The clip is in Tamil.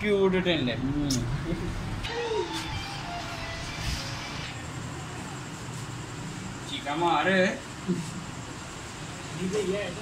क्यूट टेंडर चिका मार இது ஏன்